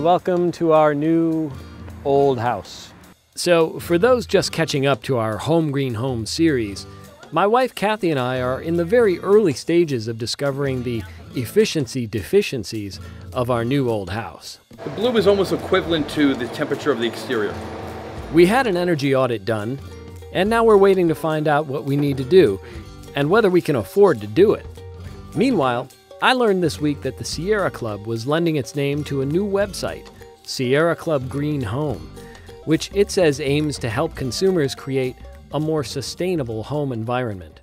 welcome to our new old house. So, for those just catching up to our Home Green Home series, my wife Kathy and I are in the very early stages of discovering the efficiency deficiencies of our new old house. The blue is almost equivalent to the temperature of the exterior. We had an energy audit done, and now we're waiting to find out what we need to do and whether we can afford to do it. Meanwhile, I learned this week that the Sierra Club was lending its name to a new website, Sierra Club Green Home, which it says aims to help consumers create a more sustainable home environment.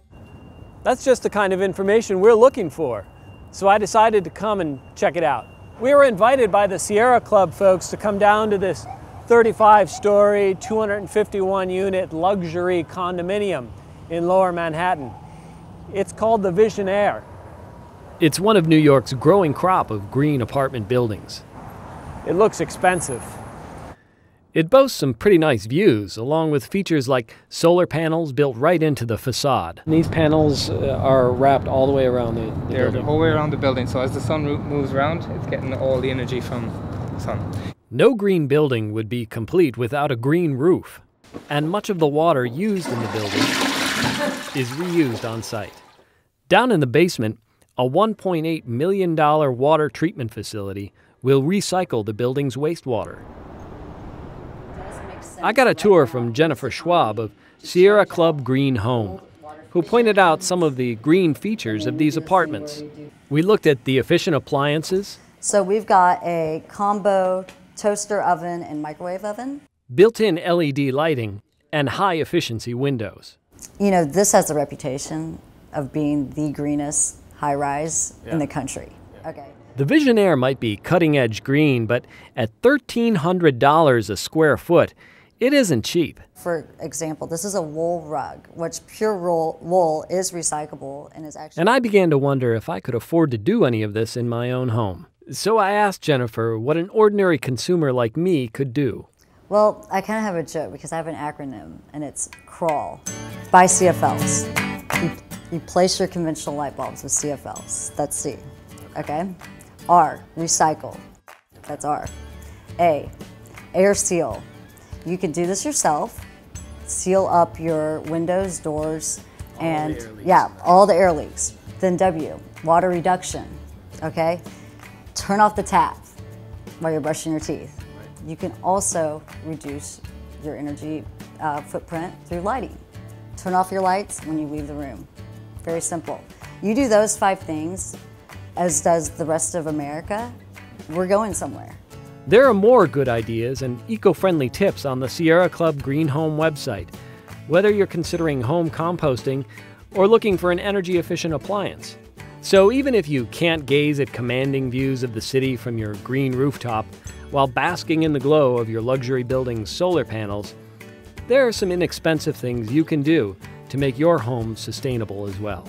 That's just the kind of information we're looking for, so I decided to come and check it out. We were invited by the Sierra Club folks to come down to this 35 story, 251 unit luxury condominium in lower Manhattan. It's called the Visionaire. It's one of New York's growing crop of green apartment buildings. It looks expensive. It boasts some pretty nice views, along with features like solar panels built right into the facade. These panels uh, are wrapped all the way around the, the They're building. the whole way around the building, so as the sun moves around, it's getting all the energy from the sun. No green building would be complete without a green roof, and much of the water used in the building is reused on site. Down in the basement, a $1.8 million water treatment facility will recycle the building's wastewater. I got a tour from Jennifer Schwab of Sierra Club Green Home, who pointed out some of the green features of these apartments. We looked at the efficient appliances, So we've got a combo toaster oven and microwave oven. built in LED lighting, and high efficiency windows. You know, this has a reputation of being the greenest high rise in the country. Okay. The Visionaire might be cutting edge green, but at $1,300 a square foot, it isn't cheap. For example, this is a wool rug, which pure wool, wool is recyclable and is actually. And I began to wonder if I could afford to do any of this in my own home. So I asked Jennifer what an ordinary consumer like me could do. Well, I kind of have a joke because I have an acronym and it's CRAWL. Buy CFLs. You, you place your conventional light bulbs with CFLs. That's C. Okay? R, recycle. That's R. A, air seal. You can do this yourself. Seal up your windows, doors, and yeah, all the air leaks. Then W, water reduction. Okay? Turn off the tap while you're brushing your teeth. You can also reduce your energy uh, footprint through lighting. Turn off your lights when you leave the room. Very simple. You do those five things, as does the rest of America, we're going somewhere. There are more good ideas and eco friendly tips on the Sierra Club Green Home website, whether you're considering home composting or looking for an energy efficient appliance. So even if you can't gaze at commanding views of the city from your green rooftop while basking in the glow of your luxury building's solar panels, there are some inexpensive things you can do to make your home sustainable as well.